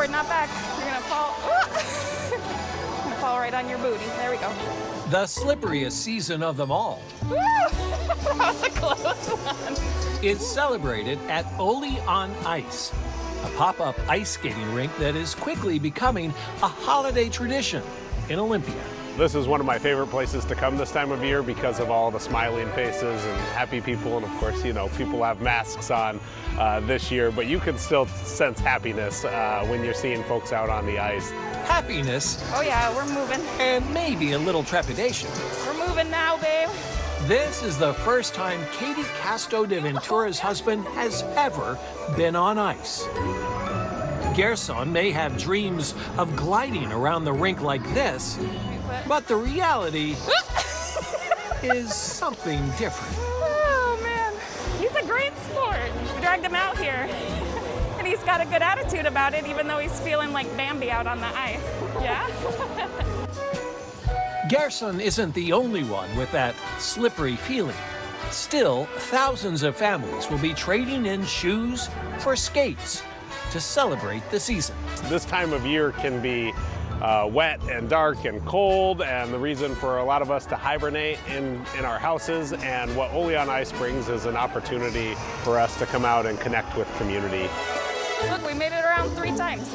forward, not back. You're gonna fall. gonna fall right on your booty. There we go. The slipperiest season of them all. that was a close one. Is celebrated at Oly on Ice, a pop-up ice skating rink that is quickly becoming a holiday tradition in Olympia. This is one of my favorite places to come this time of year because of all the smiling faces and happy people. And of course, you know, people have masks on uh, this year, but you can still sense happiness uh, when you're seeing folks out on the ice. Happiness. Oh yeah, we're moving. And maybe a little trepidation. We're moving now, babe. This is the first time Kati Casto de Ventura's husband has ever been on ice. Gerson may have dreams of gliding around the rink like this, but the reality is something different. Oh man, he's a great sport. We dragged him out here. And he's got a good attitude about it, even though he's feeling like Bambi out on the ice. Yeah? Gerson isn't the only one with that slippery feeling. Still, thousands of families will be trading in shoes for skates to celebrate the season. This time of year can be uh, wet and dark and cold, and the reason for a lot of us to hibernate in, in our houses. And what Oly on Ice brings is an opportunity for us to come out and connect with community. Look, we made it around three times.